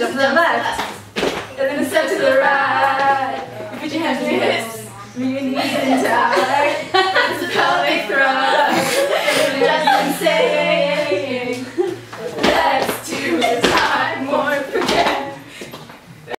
to the left, and then a step to the right. You put your hands on your hips, bring your knees in